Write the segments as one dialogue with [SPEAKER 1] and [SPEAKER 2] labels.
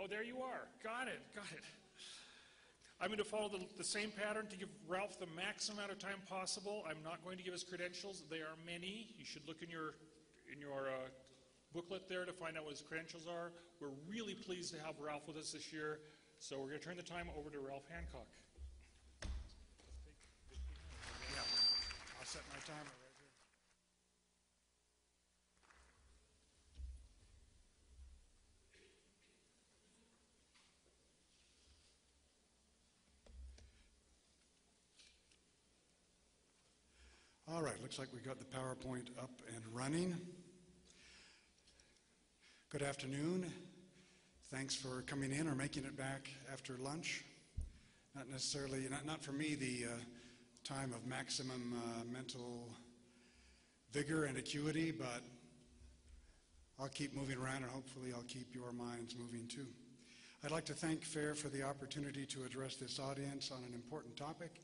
[SPEAKER 1] Oh, there you are. Got it, got it. I'm going to follow the, the same pattern to give Ralph the maximum amount of time possible. I'm not going to give his credentials. They are many. You should look in your, in your uh, booklet there to find out what his credentials are. We're really pleased to have Ralph with us this year. So we're going to turn the time over to Ralph Hancock.
[SPEAKER 2] Yeah, I'll set my timer All right, looks like we got the PowerPoint up and running. Good afternoon. Thanks for coming in or making it back after lunch. Not necessarily, not, not for me, the uh, time of maximum uh, mental vigor and acuity, but I'll keep moving around and hopefully I'll keep your minds moving too. I'd like to thank FAIR for the opportunity to address this audience on an important topic,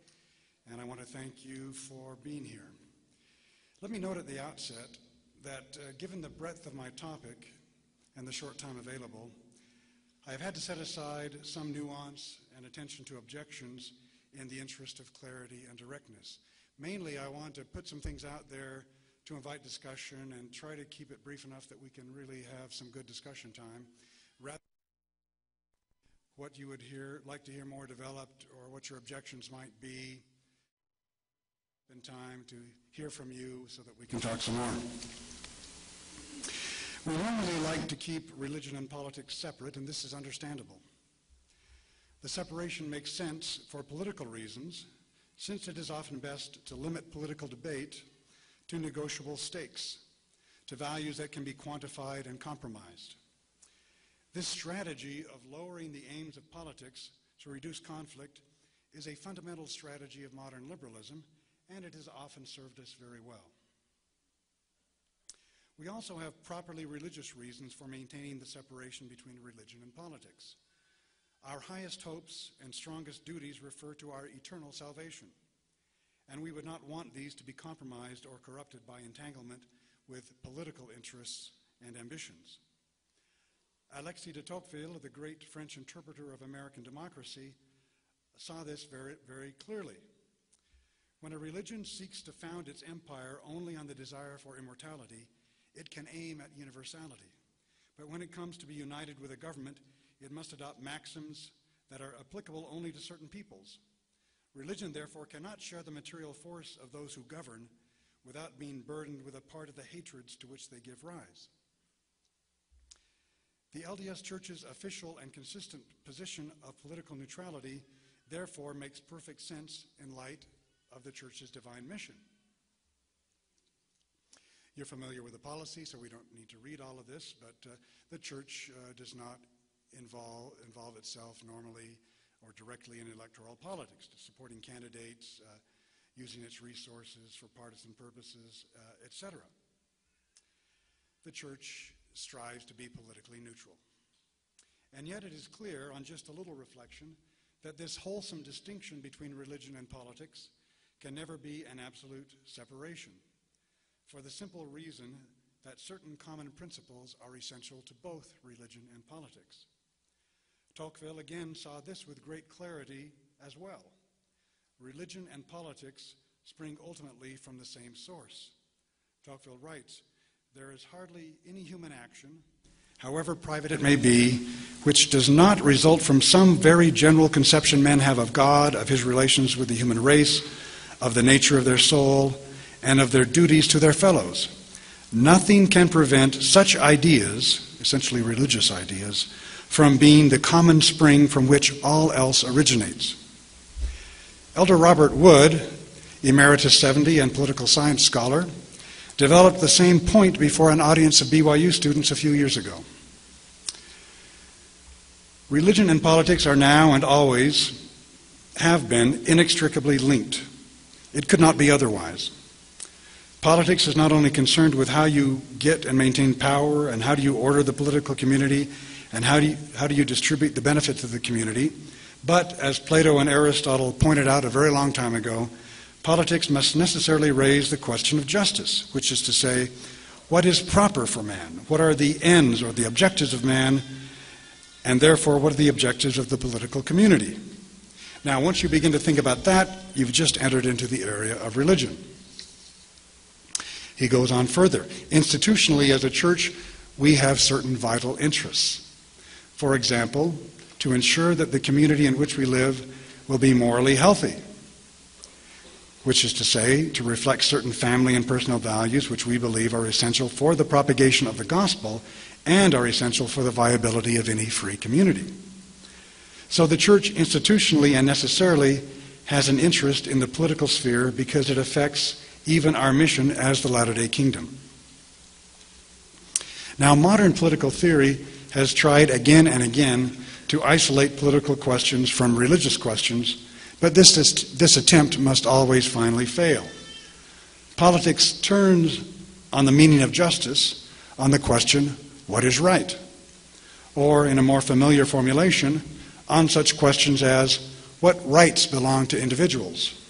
[SPEAKER 2] and I want to thank you for being here. Let me note at the outset that uh, given the breadth of my topic and the short time available, I have had to set aside some nuance and attention to objections in the interest of clarity and directness. Mainly, I want to put some things out there to invite discussion and try to keep it brief enough that we can really have some good discussion time. Rather what you would hear, like to hear more developed or what your objections might be in time to hear from you so that we can talk some more. We normally like to keep religion and politics separate, and this is understandable. The separation makes sense for political reasons, since it is often best to limit political debate to negotiable stakes, to values that can be quantified and compromised. This strategy of lowering the aims of politics to reduce conflict is a fundamental strategy of modern liberalism, and it has often served us very well. We also have properly religious reasons for maintaining the separation between religion and politics. Our highest hopes and strongest duties refer to our eternal salvation, and we would not want these to be compromised or corrupted by entanglement with political interests and ambitions. Alexis de Tocqueville, the great French interpreter of American democracy, saw this very, very clearly. When a religion seeks to found its empire only on the desire for immortality, it can aim at universality. But when it comes to be united with a government, it must adopt maxims that are applicable only to certain peoples. Religion, therefore, cannot share the material force of those who govern without being burdened with a part of the hatreds to which they give rise. The LDS Church's official and consistent position of political neutrality therefore makes perfect sense in light of the Church's divine mission. You're familiar with the policy, so we don't need to read all of this, but uh, the church uh, does not involve, involve itself normally or directly in electoral politics, supporting candidates, uh, using its resources for partisan purposes, uh, etc. The church strives to be politically neutral. And yet it is clear, on just a little reflection, that this wholesome distinction between religion and politics can never be an absolute separation for the simple reason that certain common principles are essential to both religion and politics. Tocqueville again saw this with great clarity as well. Religion and politics spring ultimately from the same source. Tocqueville writes, There is hardly any human action, however private it may be, which does not result from some very general conception men have of God, of his relations with the human race, of the nature of their soul, and of their duties to their fellows. Nothing can prevent such ideas, essentially religious ideas, from being the common spring from which all else originates. Elder Robert Wood, Emeritus 70 and political science scholar, developed the same point before an audience of BYU students a few years ago. Religion and politics are now and always have been inextricably linked. It could not be otherwise. Politics is not only concerned with how you get and maintain power and how do you order the political community and how do you, how do you distribute the benefits of the community, but as Plato and Aristotle pointed out a very long time ago, politics must necessarily raise the question of justice, which is to say, what is proper for man? What are the ends or the objectives of man? And therefore, what are the objectives of the political community? Now, once you begin to think about that, you've just entered into the area of religion. He goes on further. Institutionally, as a church, we have certain vital interests. For example, to ensure that the community in which we live will be morally healthy, which is to say, to reflect certain family and personal values which we believe are essential for the propagation of the gospel and are essential for the viability of any free community. So the church institutionally and necessarily has an interest in the political sphere because it affects even our mission as the Latter day Kingdom. Now, modern political theory has tried again and again to isolate political questions from religious questions, but this, this attempt must always finally fail. Politics turns on the meaning of justice on the question, what is right? Or, in a more familiar formulation, on such questions as, what rights belong to individuals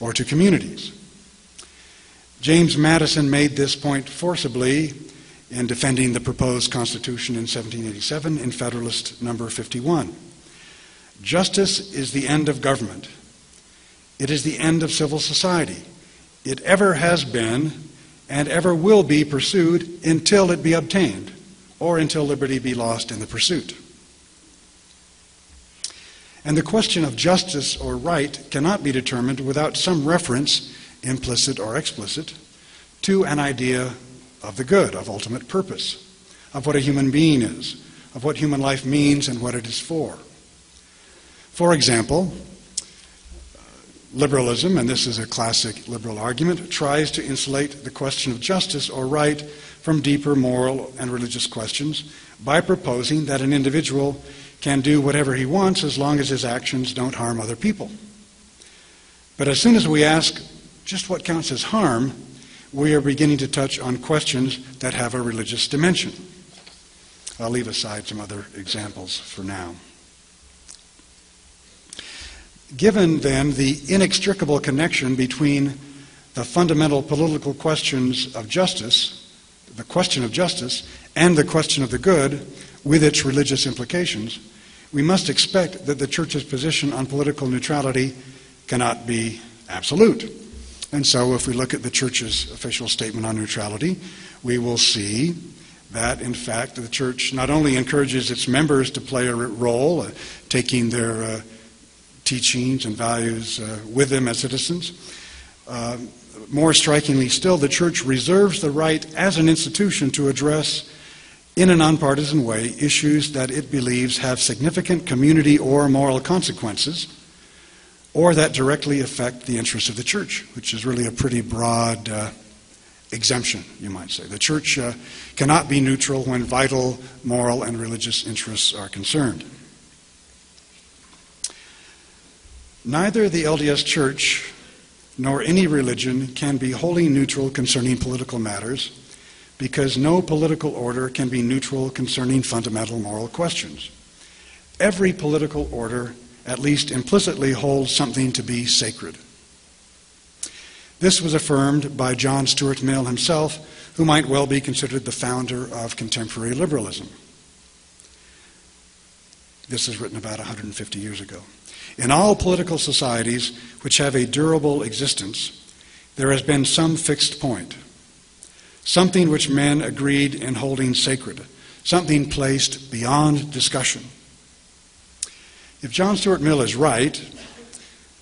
[SPEAKER 2] or to communities? James Madison made this point forcibly in defending the proposed Constitution in 1787 in Federalist number 51. Justice is the end of government. It is the end of civil society. It ever has been and ever will be pursued until it be obtained or until liberty be lost in the pursuit. And the question of justice or right cannot be determined without some reference, implicit or explicit, to an idea of the good, of ultimate purpose, of what a human being is, of what human life means and what it is for. For example, liberalism, and this is a classic liberal argument, tries to insulate the question of justice or right from deeper moral and religious questions by proposing that an individual can do whatever he wants as long as his actions don't harm other people. But as soon as we ask just what counts as harm, we are beginning to touch on questions that have a religious dimension. I'll leave aside some other examples for now. Given then the inextricable connection between the fundamental political questions of justice, the question of justice, and the question of the good, with its religious implications, we must expect that the Church's position on political neutrality cannot be absolute. And so, if we look at the Church's official statement on neutrality, we will see that, in fact, the Church not only encourages its members to play a role, uh, taking their uh, teachings and values uh, with them as citizens, uh, more strikingly still, the Church reserves the right as an institution to address in a nonpartisan way issues that it believes have significant community or moral consequences or that directly affect the interests of the church, which is really a pretty broad uh, exemption, you might say. The church uh, cannot be neutral when vital moral and religious interests are concerned. Neither the LDS Church nor any religion can be wholly neutral concerning political matters because no political order can be neutral concerning fundamental moral questions. Every political order, at least implicitly, holds something to be sacred. This was affirmed by John Stuart Mill himself, who might well be considered the founder of contemporary liberalism. This is written about 150 years ago. In all political societies which have a durable existence, there has been some fixed point something which men agreed in holding sacred, something placed beyond discussion. If John Stuart Mill is right,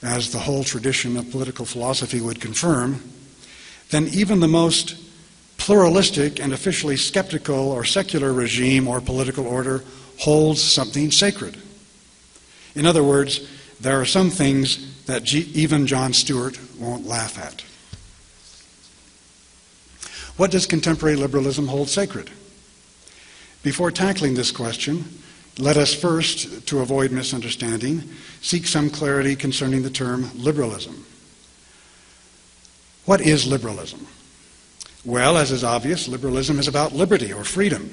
[SPEAKER 2] as the whole tradition of political philosophy would confirm, then even the most pluralistic and officially skeptical or secular regime or political order holds something sacred. In other words, there are some things that even Jon Stewart won't laugh at. What does contemporary liberalism hold sacred? Before tackling this question, let us first, to avoid misunderstanding, seek some clarity concerning the term liberalism. What is liberalism? Well, as is obvious, liberalism is about liberty or freedom.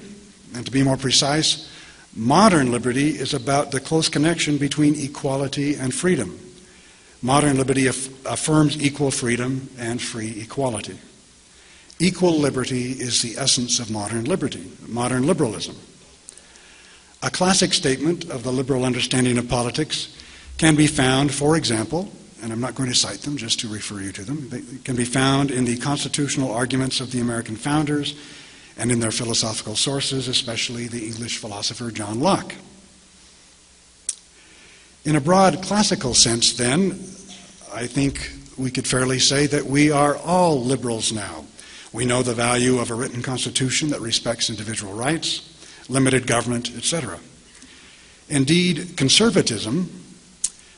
[SPEAKER 2] And to be more precise, modern liberty is about the close connection between equality and freedom. Modern liberty aff- affirms equal freedom and free equality. Equal liberty is the essence of modern liberty, modern liberalism. A classic statement of the liberal understanding of politics can be found, for example, and I'm not going to cite them just to refer you to them, they can be found in the constitutional arguments of the American founders and in their philosophical sources, especially the English philosopher John Locke. In a broad classical sense, then, I think we could fairly say that we are all liberals now. We know the value of a written constitution that respects individual rights, limited government, etc. Indeed, conservatism,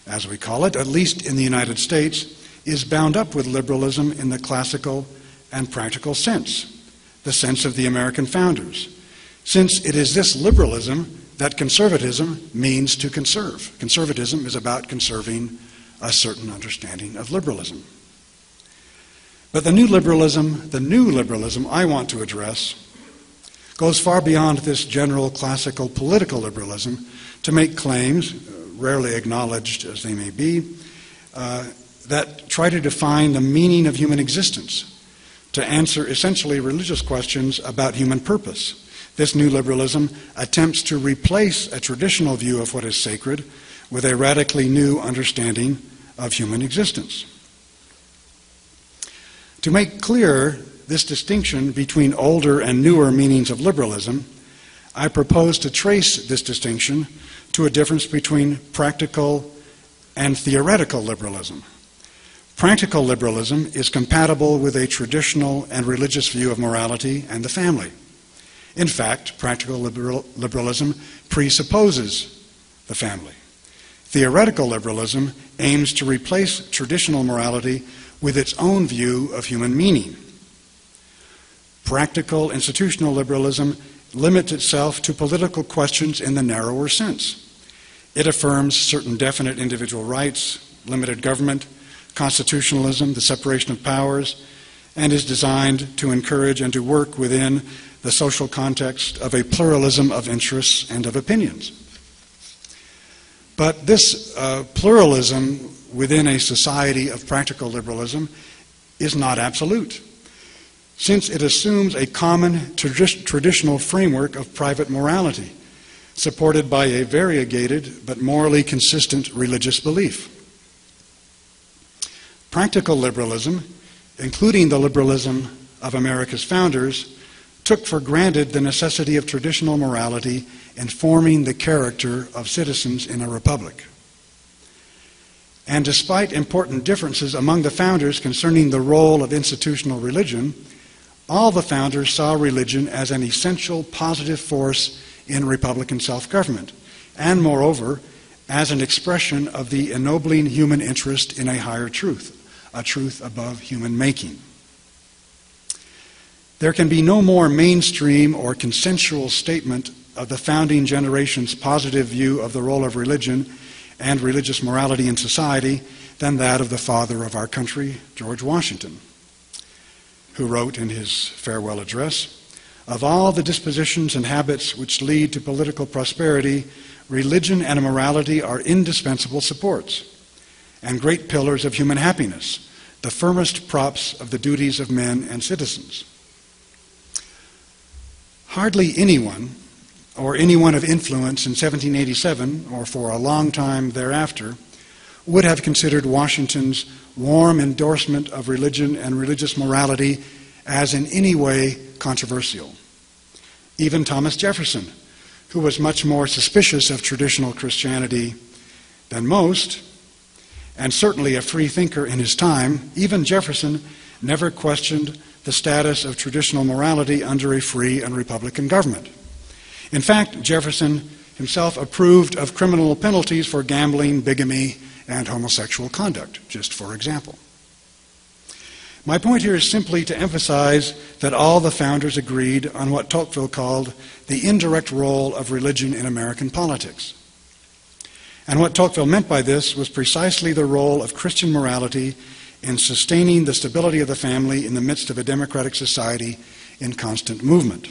[SPEAKER 2] as we call it, at least in the United States, is bound up with liberalism in the classical and practical sense, the sense of the American founders, since it is this liberalism that conservatism means to conserve. Conservatism is about conserving a certain understanding of liberalism. But the new liberalism, the new liberalism I want to address, goes far beyond this general classical political liberalism to make claims, rarely acknowledged as they may be, uh, that try to define the meaning of human existence, to answer essentially religious questions about human purpose this new liberalism attempts to replace a traditional view of what is sacred with a radically new understanding of human existence. To make clear this distinction between older and newer meanings of liberalism, I propose to trace this distinction to a difference between practical and theoretical liberalism. Practical liberalism is compatible with a traditional and religious view of morality and the family. In fact, practical liberal, liberalism presupposes the family. Theoretical liberalism aims to replace traditional morality with its own view of human meaning. Practical institutional liberalism limits itself to political questions in the narrower sense. It affirms certain definite individual rights, limited government, constitutionalism, the separation of powers, and is designed to encourage and to work within the social context of a pluralism of interests and of opinions. But this uh, pluralism within a society of practical liberalism is not absolute, since it assumes a common tradi- traditional framework of private morality, supported by a variegated but morally consistent religious belief. Practical liberalism, including the liberalism of America's founders, took for granted the necessity of traditional morality in forming the character of citizens in a republic. And despite important differences among the founders concerning the role of institutional religion, all the founders saw religion as an essential positive force in Republican self government, and moreover, as an expression of the ennobling human interest in a higher truth, a truth above human making. There can be no more mainstream or consensual statement of the founding generation's positive view of the role of religion and religious morality in society than that of the father of our country, George Washington, who wrote in his farewell address Of all the dispositions and habits which lead to political prosperity, religion and morality are indispensable supports and great pillars of human happiness, the firmest props of the duties of men and citizens. Hardly anyone, or anyone of influence in 1787 or for a long time thereafter, would have considered Washington's warm endorsement of religion and religious morality as in any way controversial. Even Thomas Jefferson, who was much more suspicious of traditional Christianity than most, and certainly a free thinker in his time, even Jefferson never questioned the status of traditional morality under a free and republican government. In fact, Jefferson himself approved of criminal penalties for gambling, bigamy, and homosexual conduct, just for example. My point here is simply to emphasize that all the founders agreed on what Tocqueville called the indirect role of religion in American politics. And what Tocqueville meant by this was precisely the role of Christian morality in sustaining the stability of the family in the midst of a democratic society in constant movement.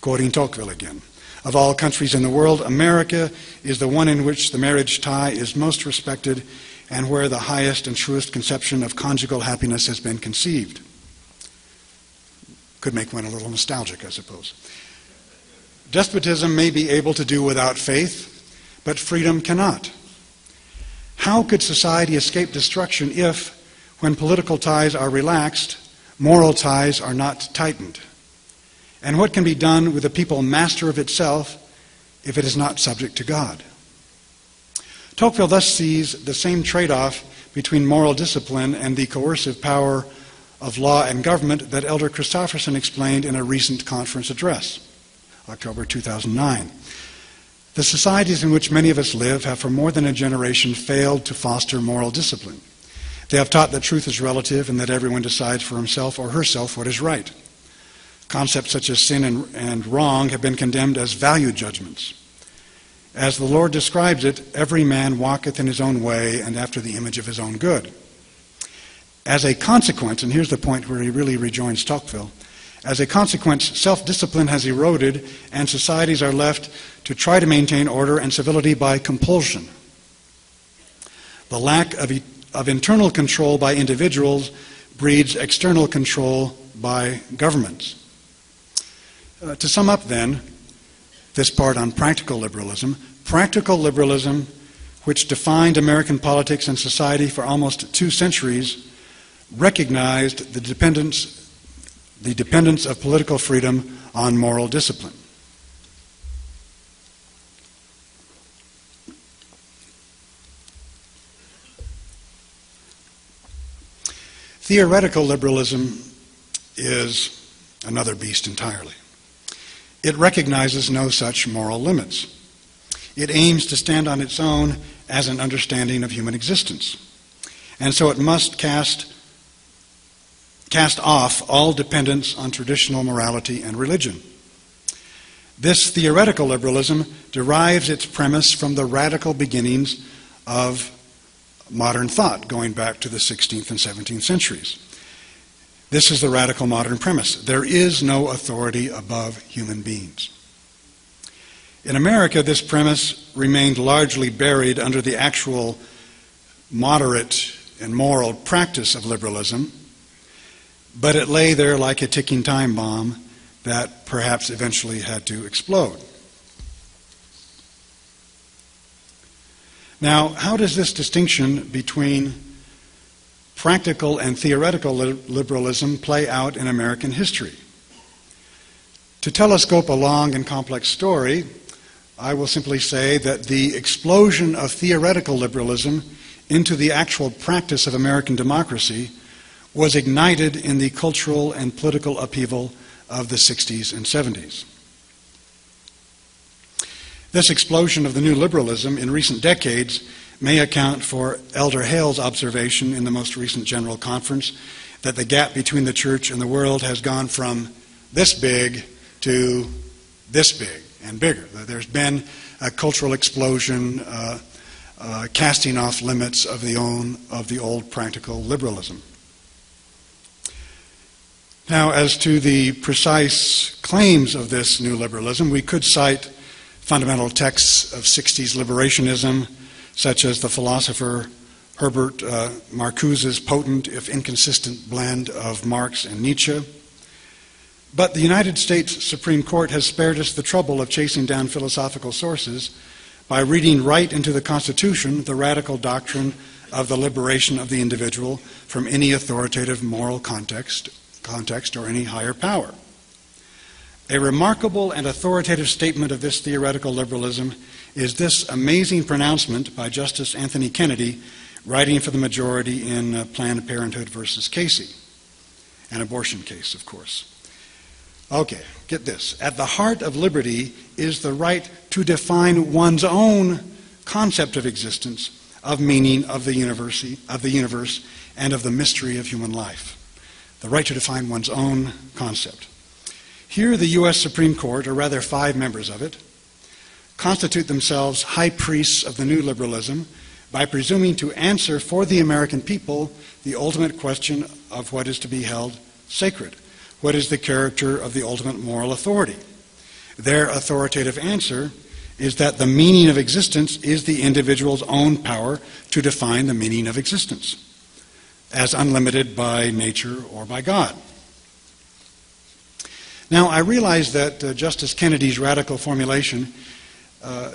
[SPEAKER 2] Quoting Tocqueville again Of all countries in the world, America is the one in which the marriage tie is most respected and where the highest and truest conception of conjugal happiness has been conceived. Could make one a little nostalgic, I suppose. Despotism may be able to do without faith, but freedom cannot. How could society escape destruction if, when political ties are relaxed, moral ties are not tightened? And what can be done with a people master of itself if it is not subject to God? Tocqueville thus sees the same trade off between moral discipline and the coercive power of law and government that Elder Christofferson explained in a recent conference address, October 2009. The societies in which many of us live have for more than a generation failed to foster moral discipline. They have taught that truth is relative and that everyone decides for himself or herself what is right. Concepts such as sin and, and wrong have been condemned as value judgments. As the Lord describes it, every man walketh in his own way and after the image of his own good. As a consequence, and here's the point where he really rejoins Tocqueville, as a consequence, self discipline has eroded and societies are left to try to maintain order and civility by compulsion. The lack of, of internal control by individuals breeds external control by governments. Uh, to sum up, then, this part on practical liberalism, practical liberalism, which defined American politics and society for almost two centuries, recognized the dependence, the dependence of political freedom on moral discipline. Theoretical liberalism is another beast entirely. It recognizes no such moral limits. It aims to stand on its own as an understanding of human existence. And so it must cast, cast off all dependence on traditional morality and religion. This theoretical liberalism derives its premise from the radical beginnings of modern thought, going back to the 16th and 17th centuries. This is the radical modern premise. There is no authority above human beings. In America, this premise remained largely buried under the actual moderate and moral practice of liberalism, but it lay there like a ticking time bomb that perhaps eventually had to explode. Now, how does this distinction between practical and theoretical liberalism play out in American history? To telescope a long and complex story, I will simply say that the explosion of theoretical liberalism into the actual practice of American democracy was ignited in the cultural and political upheaval of the 60s and 70s. This explosion of the new liberalism in recent decades may account for Elder Hales' observation in the most recent General Conference that the gap between the church and the world has gone from this big to this big and bigger. There's been a cultural explosion, uh, uh, casting off limits of the, own, of the old practical liberalism. Now, as to the precise claims of this new liberalism, we could cite fundamental texts of 60s liberationism, such as the philosopher Herbert uh, Marcuse's potent, if inconsistent, blend of Marx and Nietzsche. But the United States Supreme Court has spared us the trouble of chasing down philosophical sources by reading right into the Constitution the radical doctrine of the liberation of the individual from any authoritative moral context, context or any higher power. A remarkable and authoritative statement of this theoretical liberalism is this amazing pronouncement by Justice Anthony Kennedy, writing for the majority in uh, Planned Parenthood versus Casey, an abortion case, of course. Okay, get this. At the heart of liberty is the right to define one's own concept of existence, of meaning of the universe, of the universe, and of the mystery of human life. The right to define one's own concept. Here, the U.S. Supreme Court, or rather five members of it, constitute themselves high priests of the new liberalism by presuming to answer for the American people the ultimate question of what is to be held sacred. What is the character of the ultimate moral authority? Their authoritative answer is that the meaning of existence is the individual's own power to define the meaning of existence, as unlimited by nature or by God. Now, I realize that uh, Justice Kennedy's radical formulation uh,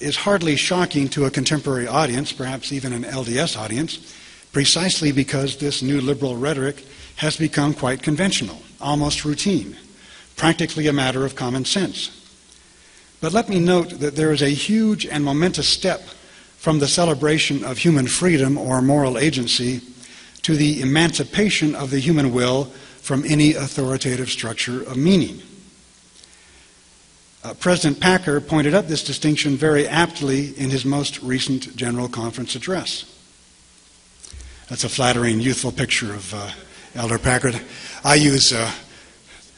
[SPEAKER 2] is hardly shocking to a contemporary audience, perhaps even an LDS audience, precisely because this new liberal rhetoric has become quite conventional, almost routine, practically a matter of common sense. But let me note that there is a huge and momentous step from the celebration of human freedom or moral agency to the emancipation of the human will from any authoritative structure of meaning. Uh, President Packer pointed out this distinction very aptly in his most recent General Conference address. That's a flattering, youthful picture of uh, Elder Packer. I use uh,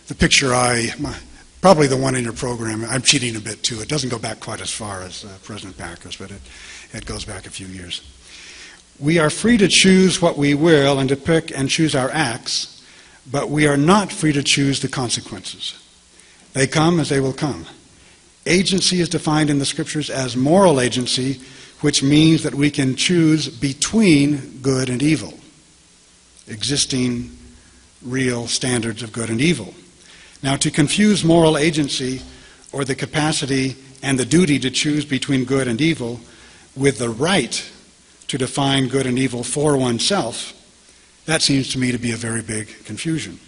[SPEAKER 2] the picture I, my, probably the one in your program. I'm cheating a bit too. It doesn't go back quite as far as uh, President Packer's, but it, it goes back a few years. We are free to choose what we will and to pick and choose our acts, but we are not free to choose the consequences. They come as they will come. Agency is defined in the scriptures as moral agency, which means that we can choose between good and evil, existing real standards of good and evil. Now, to confuse moral agency or the capacity and the duty to choose between good and evil with the right to define good and evil for oneself, that seems to me to be a very big confusion.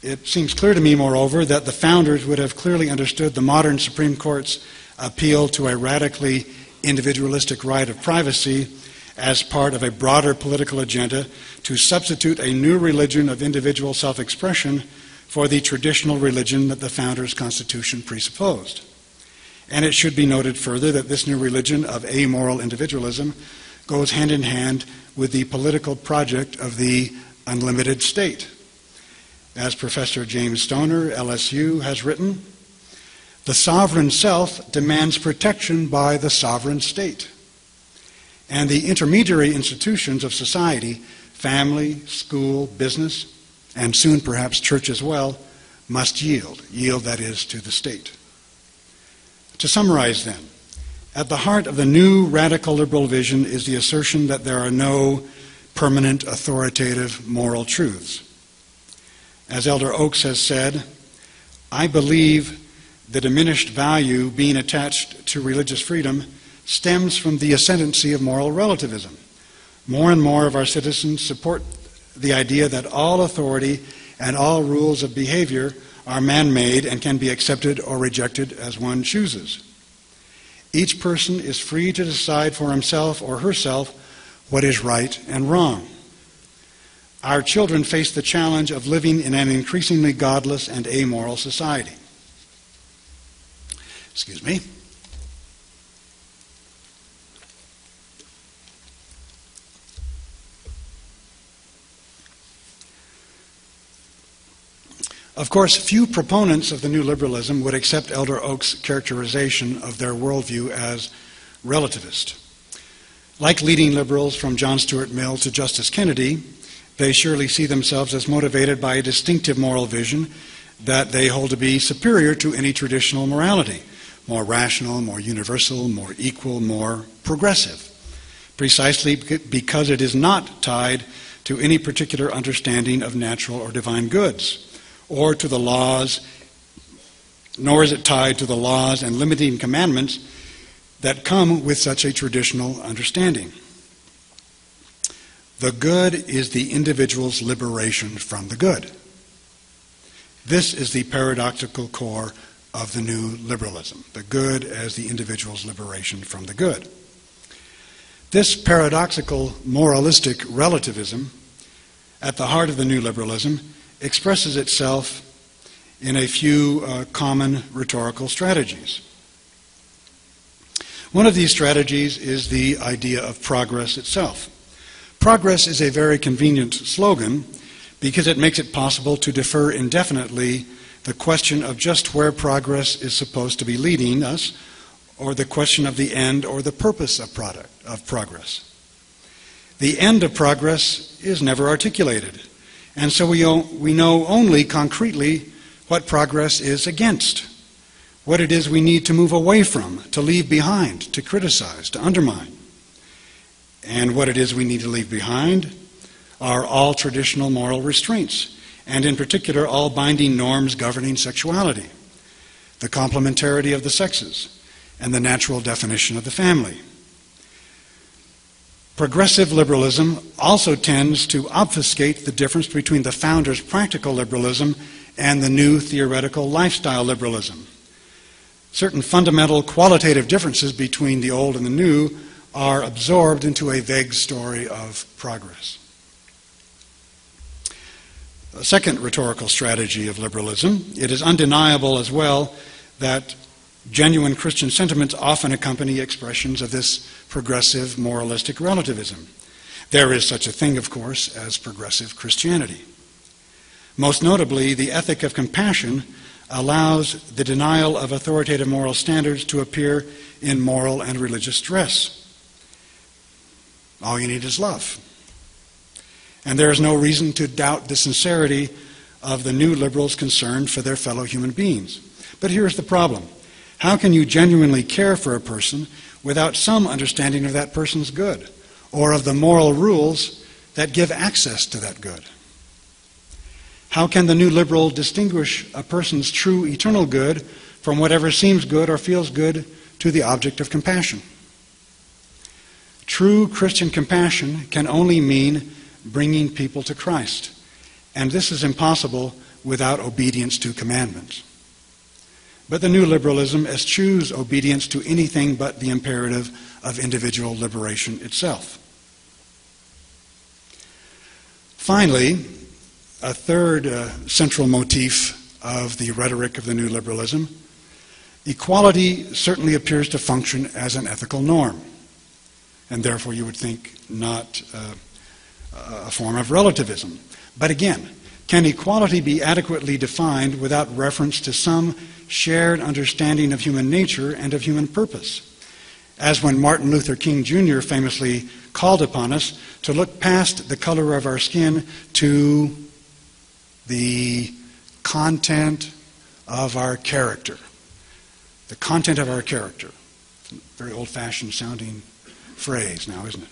[SPEAKER 2] It seems clear to me, moreover, that the founders would have clearly understood the modern Supreme Court's appeal to a radically individualistic right of privacy as part of a broader political agenda to substitute a new religion of individual self expression for the traditional religion that the Founders' Constitution presupposed. And it should be noted further that this new religion of amoral individualism goes hand in hand with the political project of the unlimited state. As Professor James Stoner, LSU, has written, the sovereign self demands protection by the sovereign state. And the intermediary institutions of society, family, school, business, and soon perhaps church as well, must yield. Yield, that is, to the state. To summarize then, at the heart of the new radical liberal vision is the assertion that there are no permanent authoritative moral truths. As Elder Oaks has said, I believe the diminished value being attached to religious freedom stems from the ascendancy of moral relativism. More and more of our citizens support the idea that all authority and all rules of behavior are man made and can be accepted or rejected as one chooses. Each person is free to decide for himself or herself what is right and wrong. Our children face the challenge of living in an increasingly godless and amoral society. Excuse me. Of course, few proponents of the new liberalism would accept Elder Oaks' characterization of their worldview as relativist. Like leading liberals from John Stuart Mill to Justice Kennedy, they surely see themselves as motivated by a distinctive moral vision that they hold to be superior to any traditional morality more rational, more universal, more equal, more progressive, precisely because it is not tied to any particular understanding of natural or divine goods or to the laws, nor is it tied to the laws and limiting commandments that come with such a traditional understanding. The good is the individual's liberation from the good. This is the paradoxical core of the new liberalism the good as the individual's liberation from the good. This paradoxical moralistic relativism, at the heart of the new liberalism, expresses itself in a few uh, common rhetorical strategies. One of these strategies is the idea of progress itself. Progress is a very convenient slogan because it makes it possible to defer indefinitely the question of just where progress is supposed to be leading us or the question of the end or the purpose of, product, of progress. The end of progress is never articulated. And so we, we know only concretely what progress is against, what it is we need to move away from, to leave behind, to criticize, to undermine. And what it is we need to leave behind are all traditional moral restraints and in particular all binding norms governing sexuality, the complementarity of the sexes, and the natural definition of the family. Progressive liberalism also tends to obfuscate the difference between the founders' practical liberalism and the new theoretical lifestyle liberalism. Certain fundamental qualitative differences between the old and the new are absorbed into a vague story of progress. A second rhetorical strategy of liberalism, it is undeniable as well that genuine Christian sentiments often accompany expressions of this progressive moralistic relativism. There is such a thing, of course, as progressive Christianity. Most notably, the ethic of compassion allows the denial of authoritative moral standards to appear in moral and religious dress. All you need is love. And there is no reason to doubt the sincerity of the new liberals' concern for their fellow human beings. But here's the problem how can you genuinely care for a person without some understanding of that person's good or of the moral rules that give access to that good? How can the new liberal distinguish a person's true eternal good from whatever seems good or feels good to the object of compassion? True Christian compassion can only mean bringing people to Christ, and this is impossible without obedience to commandments. But the new liberalism eschews obedience to anything but the imperative of individual liberation itself. Finally, a third uh, central motif of the rhetoric of the new liberalism equality certainly appears to function as an ethical norm, and therefore you would think not uh, a form of relativism. But again, can equality be adequately defined without reference to some shared understanding of human nature and of human purpose. As when Martin Luther King Jr. famously called upon us to look past the color of our skin to the content of our character. The content of our character. Very old fashioned sounding phrase now, isn't it?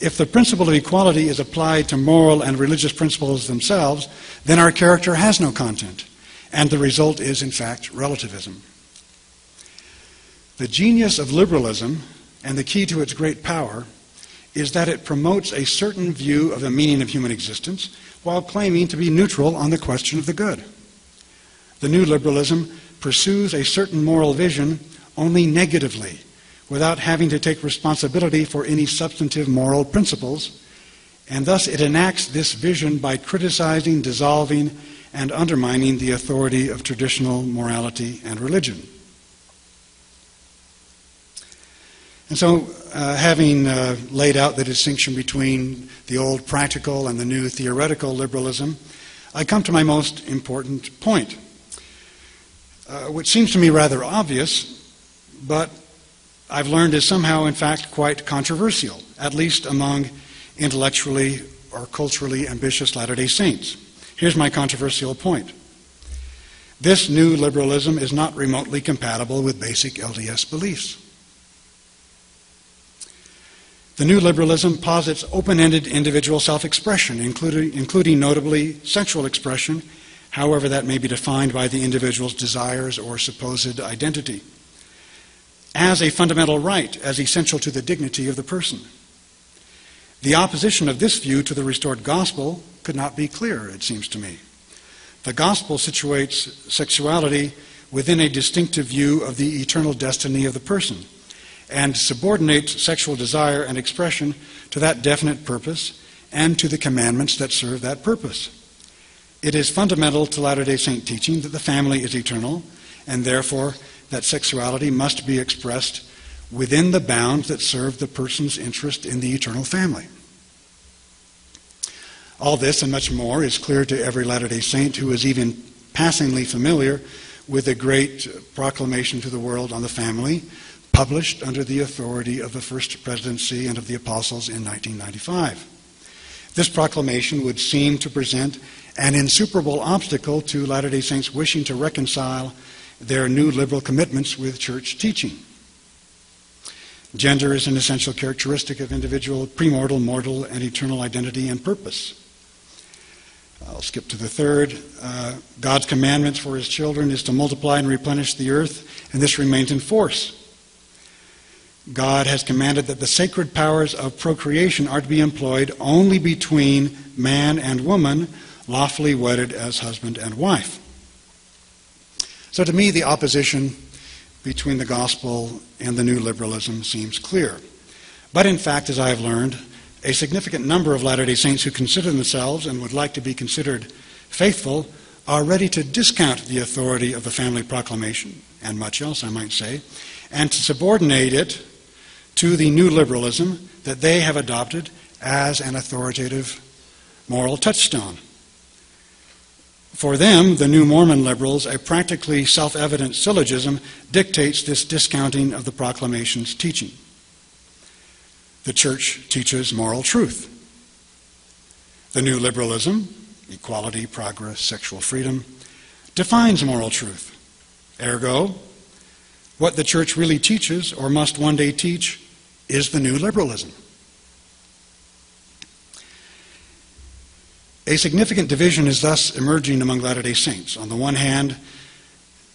[SPEAKER 2] If the principle of equality is applied to moral and religious principles themselves, then our character has no content. And the result is, in fact, relativism. The genius of liberalism and the key to its great power is that it promotes a certain view of the meaning of human existence while claiming to be neutral on the question of the good. The new liberalism pursues a certain moral vision only negatively, without having to take responsibility for any substantive moral principles, and thus it enacts this vision by criticizing, dissolving, and undermining the authority of traditional morality and religion. And so, uh, having uh, laid out the distinction between the old practical and the new theoretical liberalism, I come to my most important point, uh, which seems to me rather obvious, but I've learned is somehow, in fact, quite controversial, at least among intellectually or culturally ambitious Latter day Saints. Here's my controversial point. This new liberalism is not remotely compatible with basic LDS beliefs. The new liberalism posits open ended individual self expression, including, including notably sexual expression, however that may be defined by the individual's desires or supposed identity, as a fundamental right, as essential to the dignity of the person. The opposition of this view to the restored gospel could not be clearer, it seems to me. The gospel situates sexuality within a distinctive view of the eternal destiny of the person and subordinates sexual desire and expression to that definite purpose and to the commandments that serve that purpose. It is fundamental to Latter day Saint teaching that the family is eternal and therefore that sexuality must be expressed within the bounds that serve the person's interest in the eternal family. All this and much more is clear to every Latter day Saint who is even passingly familiar with the great proclamation to the world on the family, published under the authority of the First Presidency and of the Apostles in 1995. This proclamation would seem to present an insuperable obstacle to Latter day Saints wishing to reconcile their new liberal commitments with church teaching. Gender is an essential characteristic of individual premortal, mortal, and eternal identity and purpose. I'll skip to the third. Uh, God's commandments for his children is to multiply and replenish the earth, and this remains in force. God has commanded that the sacred powers of procreation are to be employed only between man and woman, lawfully wedded as husband and wife. So to me, the opposition between the gospel and the new liberalism seems clear. But in fact, as I have learned, a significant number of Latter day Saints who consider themselves and would like to be considered faithful are ready to discount the authority of the family proclamation, and much else, I might say, and to subordinate it to the new liberalism that they have adopted as an authoritative moral touchstone. For them, the new Mormon liberals, a practically self evident syllogism dictates this discounting of the proclamation's teaching. The church teaches moral truth. The new liberalism, equality, progress, sexual freedom, defines moral truth. Ergo, what the church really teaches or must one day teach is the new liberalism. A significant division is thus emerging among Latter day Saints. On the one hand,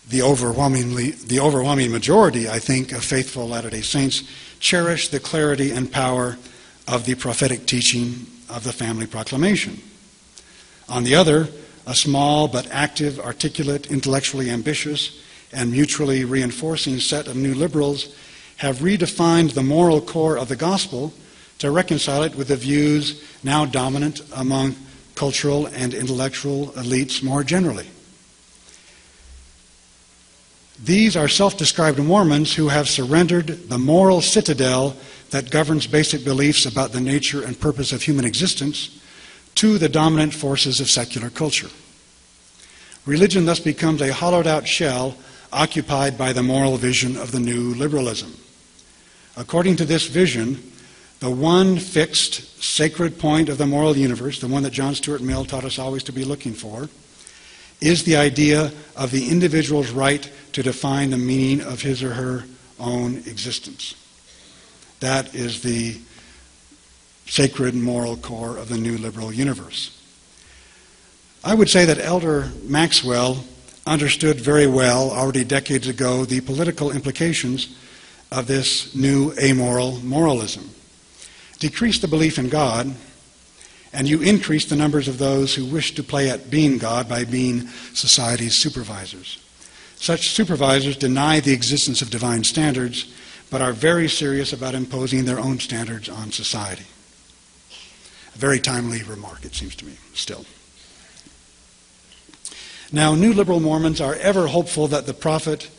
[SPEAKER 2] the overwhelmingly the overwhelming majority, I think, of faithful Latter day Saints cherish the clarity and power of the prophetic teaching of the family proclamation. On the other, a small but active, articulate, intellectually ambitious, and mutually reinforcing set of new liberals have redefined the moral core of the gospel to reconcile it with the views now dominant among cultural and intellectual elites more generally. These are self described Mormons who have surrendered the moral citadel that governs basic beliefs about the nature and purpose of human existence to the dominant forces of secular culture. Religion thus becomes a hollowed out shell occupied by the moral vision of the new liberalism. According to this vision, the one fixed sacred point of the moral universe, the one that John Stuart Mill taught us always to be looking for, is the idea of the individual's right to define the meaning of his or her own existence. That is the sacred moral core of the new liberal universe. I would say that Elder Maxwell understood very well, already decades ago, the political implications of this new amoral moralism. Decrease the belief in God, and you increase the numbers of those who wish to play at being God by being society's supervisors. Such supervisors deny the existence of divine standards, but are very serious about imposing their own standards on society. A very timely remark, it seems to me, still. Now, new liberal Mormons are ever hopeful that the prophet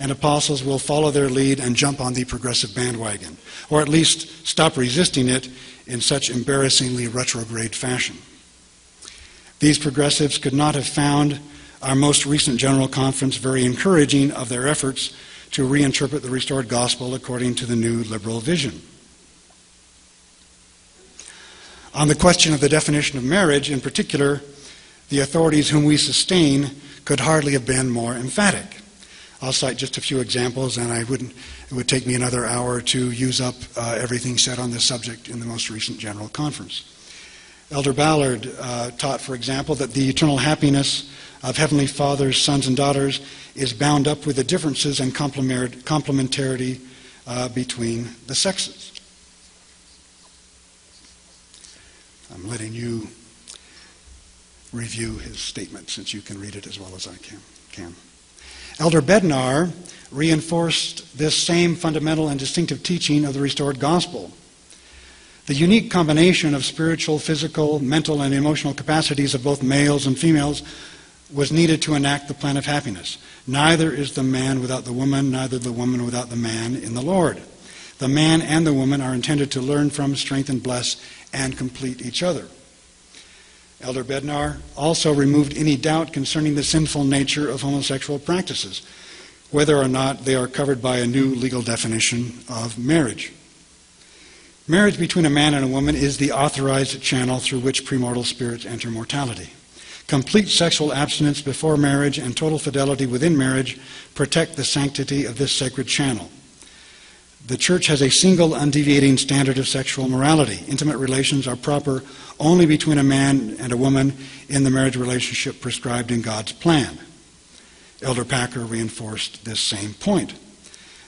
[SPEAKER 2] and apostles will follow their lead and jump on the progressive bandwagon, or at least stop resisting it in such embarrassingly retrograde fashion. These progressives could not have found our most recent General Conference very encouraging of their efforts to reinterpret the restored gospel according to the new liberal vision. On the question of the definition of marriage, in particular, the authorities whom we sustain could hardly have been more emphatic. I'll cite just a few examples, and I wouldn't, it would take me another hour to use up uh, everything said on this subject in the most recent General Conference. Elder Ballard uh, taught, for example, that the eternal happiness of Heavenly Father's sons and daughters is bound up with the differences and complementarity uh, between the sexes. I'm letting you review his statement since you can read it as well as I can. can. Elder Bednar reinforced this same fundamental and distinctive teaching of the restored gospel. The unique combination of spiritual, physical, mental, and emotional capacities of both males and females was needed to enact the plan of happiness. Neither is the man without the woman, neither the woman without the man in the Lord. The man and the woman are intended to learn from, strengthen, bless, and complete each other. Elder Bednar also removed any doubt concerning the sinful nature of homosexual practices, whether or not they are covered by a new legal definition of marriage. Marriage between a man and a woman is the authorized channel through which premortal spirits enter mortality. Complete sexual abstinence before marriage and total fidelity within marriage protect the sanctity of this sacred channel. The church has a single undeviating standard of sexual morality. Intimate relations are proper only between a man and a woman in the marriage relationship prescribed in God's plan. Elder Packer reinforced this same point.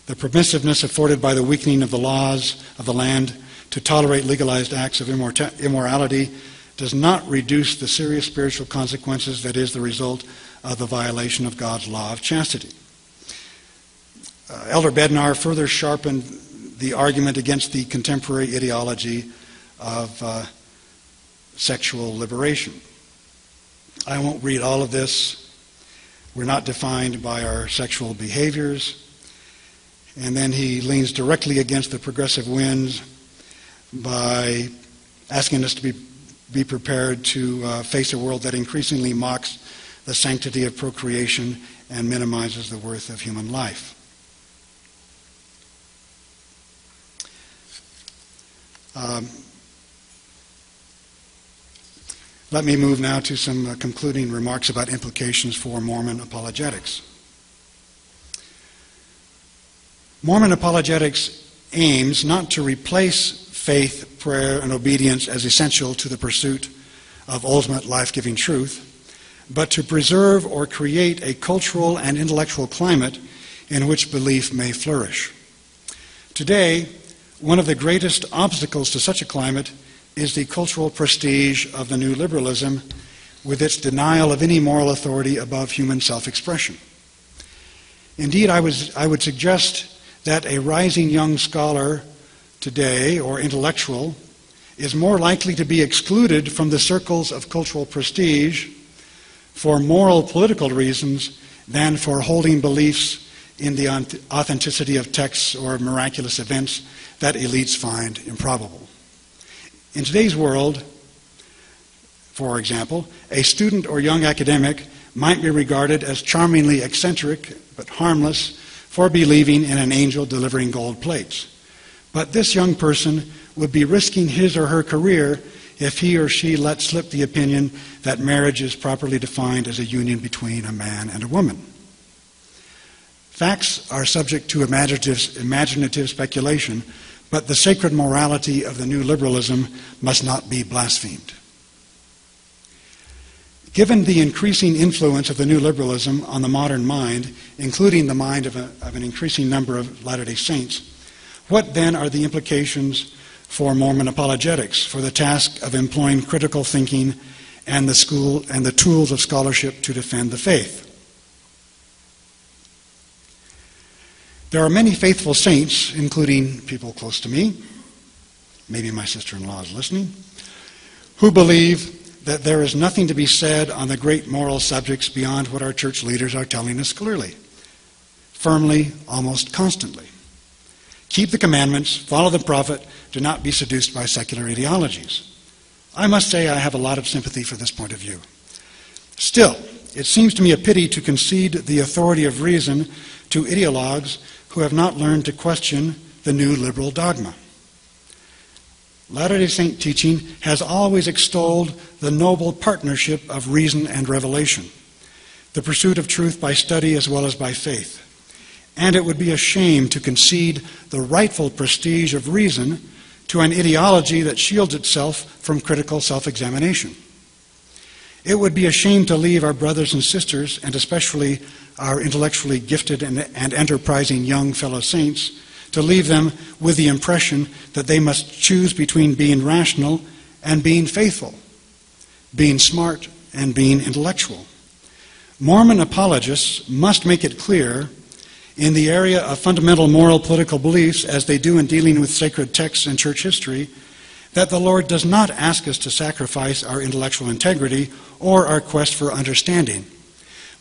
[SPEAKER 2] The permissiveness afforded by the weakening of the laws of the land to tolerate legalized acts of immorality does not reduce the serious spiritual consequences that is the result of the violation of God's law of chastity. Uh, Elder Bednar further sharpened the argument against the contemporary ideology of uh, sexual liberation. I won't read all of this. We're not defined by our sexual behaviors. And then he leans directly against the progressive winds by asking us to be, be prepared to uh, face a world that increasingly mocks the sanctity of procreation and minimizes the worth of human life. Um, let me move now to some uh, concluding remarks about implications for Mormon apologetics. Mormon apologetics aims not to replace faith, prayer, and obedience as essential to the pursuit of ultimate life giving truth, but to preserve or create a cultural and intellectual climate in which belief may flourish. Today, one of the greatest obstacles to such a climate is the cultural prestige of the new liberalism with its denial of any moral authority above human self expression. Indeed, I, was, I would suggest that a rising young scholar today or intellectual is more likely to be excluded from the circles of cultural prestige for moral political reasons than for holding beliefs in the authenticity of texts or miraculous events that elites find improbable. In today's world, for example, a student or young academic might be regarded as charmingly eccentric but harmless for believing in an angel delivering gold plates. But this young person would be risking his or her career if he or she let slip the opinion that marriage is properly defined as a union between a man and a woman. Facts are subject to imaginative, imaginative speculation, but the sacred morality of the new liberalism must not be blasphemed. Given the increasing influence of the new liberalism on the modern mind, including the mind of, a, of an increasing number of Latter day Saints, what then are the implications for Mormon apologetics, for the task of employing critical thinking and the school and the tools of scholarship to defend the faith? There are many faithful saints, including people close to me, maybe my sister in law is listening, who believe that there is nothing to be said on the great moral subjects beyond what our church leaders are telling us clearly, firmly, almost constantly. Keep the commandments, follow the prophet, do not be seduced by secular ideologies. I must say I have a lot of sympathy for this point of view. Still, it seems to me a pity to concede the authority of reason to ideologues who have not learned to question the new liberal dogma. Latter day Saint teaching has always extolled the noble partnership of reason and revelation, the pursuit of truth by study as well as by faith. And it would be a shame to concede the rightful prestige of reason to an ideology that shields itself from critical self examination. It would be a shame to leave our brothers and sisters, and especially our intellectually gifted and, and, enterprising young fellow saints, to leave them with the impression that they must choose between being rational and being faithful, being smart and being intellectual. Mormon apologists must make it clear in the area of fundamental moral political beliefs, as they do in dealing with sacred texts and church history, that the Lord does not ask us to sacrifice our intellectual integrity or our quest for understanding,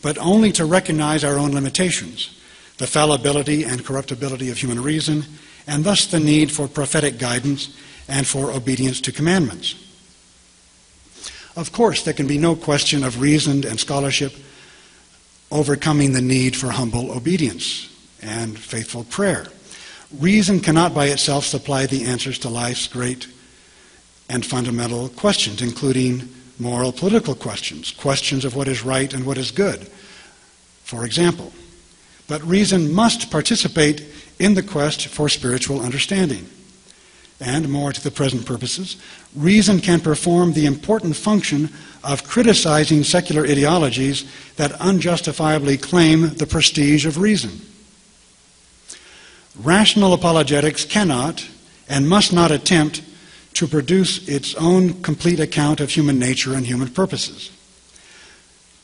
[SPEAKER 2] but only to recognize our own limitations, the fallibility and corruptibility of human reason, and thus the need for prophetic guidance and for obedience to commandments. Of course, there can be no question of reason and scholarship overcoming the need for humble obedience and faithful prayer. Reason cannot by itself supply the answers to life's great and fundamental questions, including moral political questions, questions of what is right and what is good, for example. But reason must participate in the quest for spiritual understanding. And more to the present purposes, reason can perform the important function of criticizing secular ideologies that unjustifiably claim the prestige of reason. Rational apologetics cannot and must not attempt to produce its own complete account of human nature and human purposes.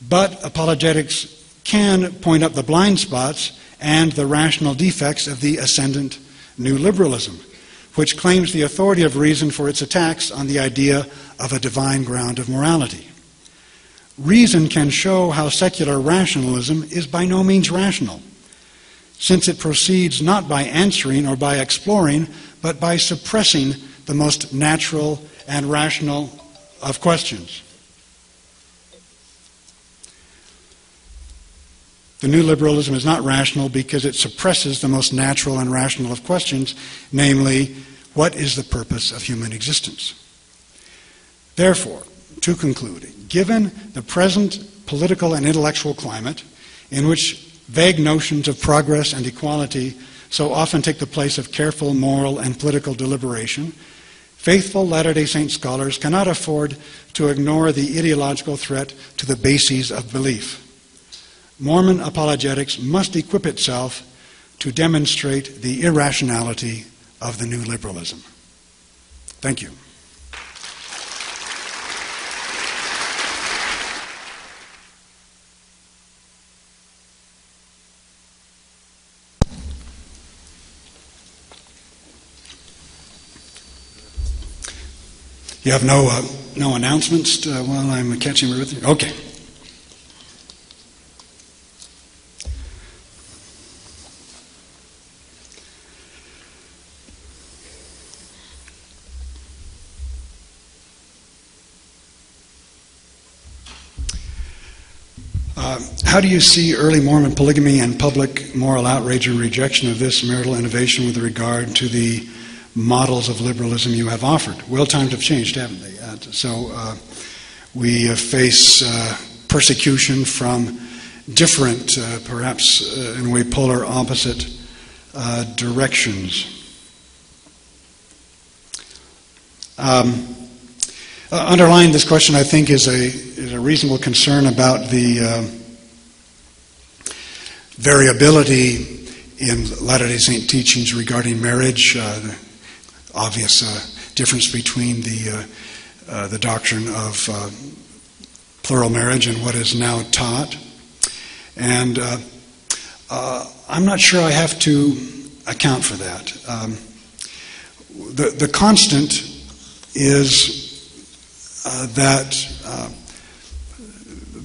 [SPEAKER 2] But apologetics can point up the blind spots and the rational defects of the ascendant new liberalism, which claims the authority of reason for its attacks on the idea of a divine ground of morality. Reason can show how secular rationalism is by no means rational, since it proceeds not by answering or by exploring, but by suppressing the most natural and rational of questions. The new liberalism is not rational because it suppresses the most natural and rational of questions, namely, what is the purpose of human existence? Therefore, to conclude, given the present political and intellectual climate in which vague notions of progress and equality so often take the place of careful moral and political deliberation, faithful Latter day Saint scholars cannot afford to ignore the ideological threat to the bases of belief. Mormon apologetics must equip itself to demonstrate the irrationality of the new liberalism. Thank you. You have no, uh, no announcements uh, while I'm catching with you? Okay. Uh, how do you see early Mormon polygamy and public moral outrage and rejection of this marital innovation with regard to the models of liberalism you have offered. Well, times have changed, haven't they? Uh, so uh, we face uh, persecution from different, uh, perhaps uh, in a way polar opposite uh, directions. Um, underlying this question, I think, is a, is a reasonable concern about the variability in Latter day Saint teachings regarding marriage obvious uh, difference between the, uh, uh, the doctrine of plural marriage and what is now taught. And I'm not sure I have to account for that. Um, the, the constant is uh, that uh,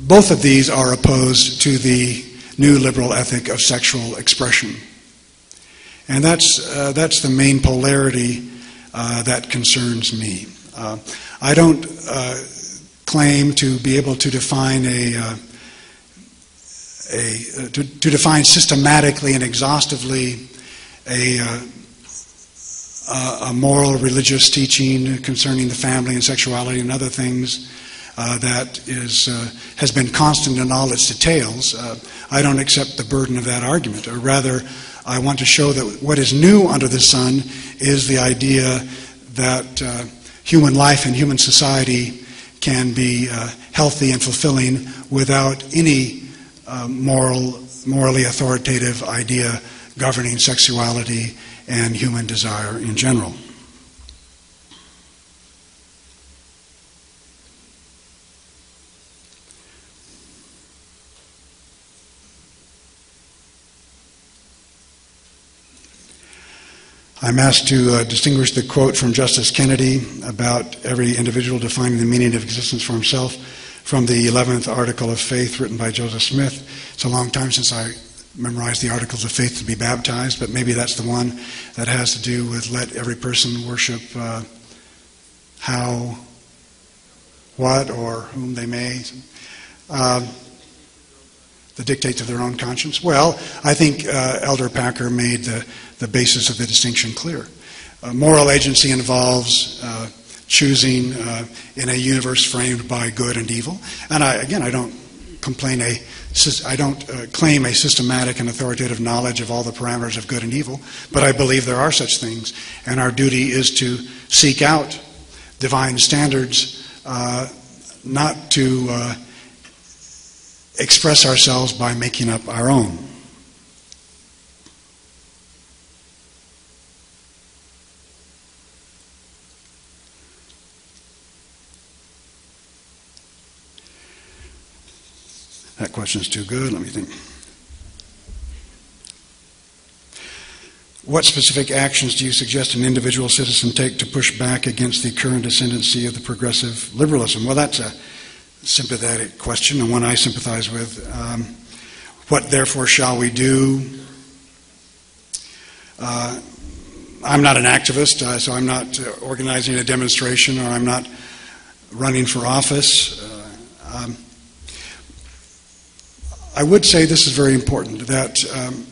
[SPEAKER 2] both of these are opposed to the new liberal ethic of sexual expression. And that's, uh, that's the main polarity uh, that concerns me. Uh, I don't uh, claim to be able to define a, uh, a to, to, define systematically and exhaustively a, a moral religious teaching concerning the family and sexuality and other things. Uh, that is, uh, has been constant in all its details. Uh, I don't accept the burden of that argument, or rather, I want to show that what is new under the sun is the idea that uh, human life and human society can be uh, healthy and fulfilling without any uh, moral, morally authoritative idea governing sexuality and human desire in general. I'm asked to uh, distinguish the quote from Justice Kennedy about every individual defining the meaning of existence for himself from the 11th Article of Faith written by Joseph Smith. It's a long time since I memorized the Articles of Faith to be baptized, but maybe that's the one that has to do with let every person worship uh, how, what, or whom they may. Uh, the dictates of their own conscience? Well, I think uh, Elder Packer made the the basis of the distinction clear. Uh, moral agency involves uh, choosing uh, in a universe framed by good and evil. And I, again, I don't complain a I don't uh, claim a systematic and authoritative knowledge of all the parameters of good and evil, but I believe there are such things, and our duty is to seek out divine standards, uh, not to express ourselves by making up our own. That question is too good. Let me think. What specific actions do you suggest an individual citizen take to push back against the current ascendancy of the progressive liberalism? Well, that's a sympathetic question and one I sympathize with. Um, what, therefore, shall we do? Uh, I'm not an activist, uh, so I'm not uh, organizing a demonstration or I'm not running for office. Uh, um, I would say this is very important that um,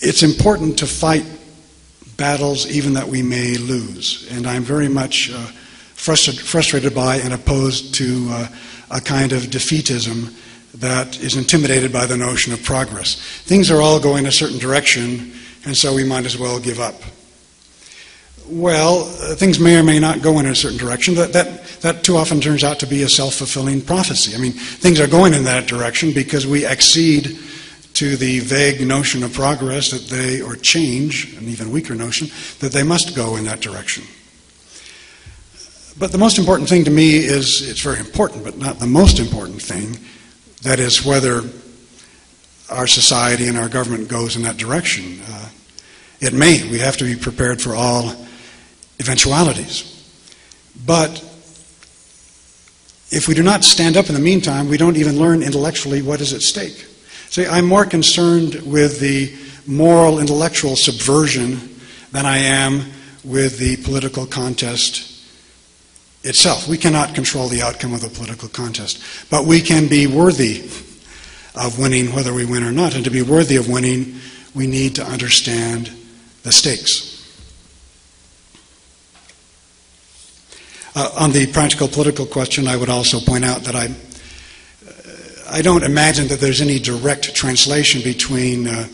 [SPEAKER 2] it's important to fight battles even that we may lose. And I'm very much uh, frustrated, by and opposed to uh, a kind of defeatism that is intimidated by the notion of progress. Things are all going a certain direction, and so we might as well give up. Well, uh, things may or may not go in a certain direction. That, that, that too often turns out to be a self fulfilling prophecy. I mean, things are going in that direction because we accede to the vague notion of progress that they, or change, an even weaker notion, that they must go in that direction. But the most important thing to me is it's very important, but not the most important thing. That is whether our society and our government goes in that direction. Uh, it may. We have to be prepared for all eventualities. But if we do not stand up in the meantime, we don't even learn intellectually what is at stake. See, I'm more concerned with the moral intellectual subversion than I am with the political contest itself. We cannot control the outcome of the political contest, but we can be worthy of winning whether we win or not. And to be worthy of winning, we need to understand the stakes. Uh, on the practical political question, I would also point out that I, uh, I don't imagine that there's any direct translation between uh,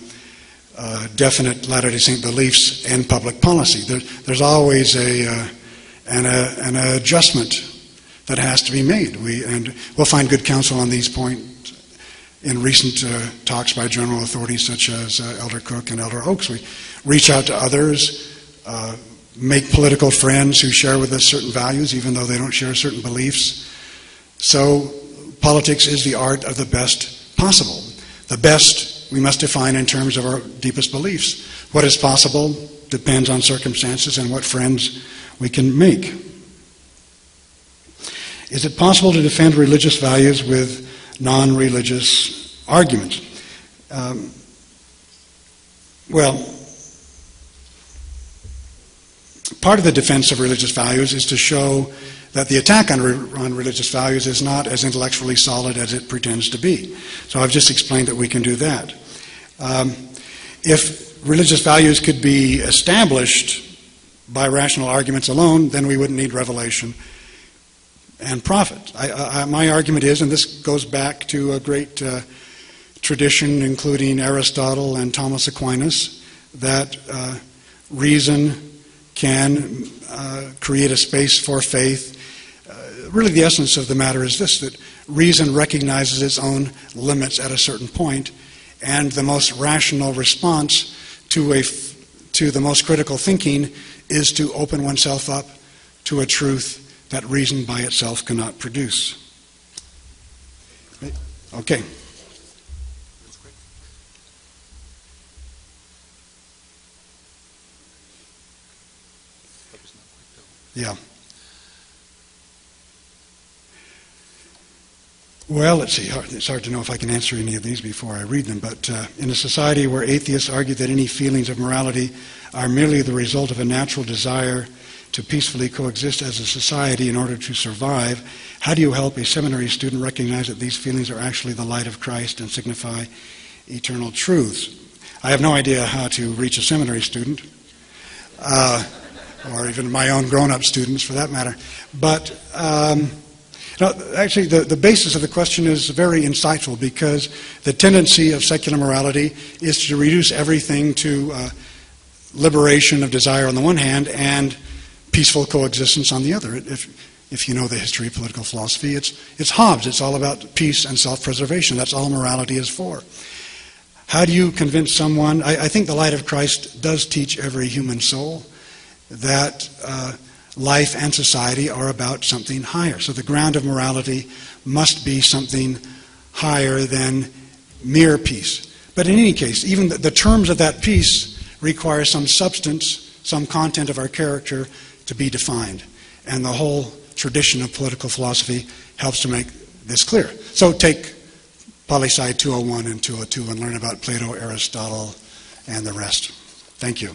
[SPEAKER 2] uh definite Latter day Saint beliefs and public policy. There, there's always a, uh, an, a, an, adjustment that has to be made. We, and we'll find good counsel on these points in recent uh, talks by general authorities such as Elder Cook and Elder Oaks. We reach out to others make political friends who share with us certain values, even though they don't share certain beliefs. So, politics is the art of the best possible. The best we must define in terms of our deepest beliefs. What is possible depends on circumstances and what friends we can make. Is it possible to defend religious values with non religious arguments? Um, well, part of the defense of religious values is to show that the attack on, re- on, religious values is not as intellectually solid as it pretends to be. So I've just explained that we can do that. Um, if religious values could be established by rational arguments alone, then we wouldn't need revelation and prophet. I, I, my argument is, and this goes back to a great uh, tradition, including Aristotle and Thomas Aquinas, that uh, reason can uh, create a space for faith. Uh, really, the essence of the matter is this that reason recognizes its own limits at a certain point, and the most rational response to, a, to the most critical thinking is to open oneself up to a truth that reason by itself cannot produce. Okay. Yeah. Well, let's see. It's hard to know if I can answer any of these before I read them, but uh, in a society where atheists argue that any feelings of morality are merely the result of a natural desire to peacefully coexist as a society in order to survive, how do you help a seminary student recognize that these feelings are actually the light of Christ and signify eternal truths? I have no idea how to reach a seminary student. Uh, or even my own grown up students for that matter. But um, Now, actually, the, the basis of the question is very insightful because the tendency of secular morality is to reduce everything to uh, liberation of desire on the one hand and peaceful coexistence on the other. If, if you know the history of political philosophy, it's, it's Hobbes. It's all about peace and self preservation. That's all morality is for. How do you convince someone? I, I think the light of Christ does teach every human soul that uh, life and society are about something higher. So the ground of morality must be something higher than mere peace. But in any case, even the, the terms of that peace require some substance, some content of our character to be defined. And the whole tradition of political philosophy helps to make this clear. So take Poli Sci 201 and 202 and learn about Plato, Aristotle, and the rest. Thank you.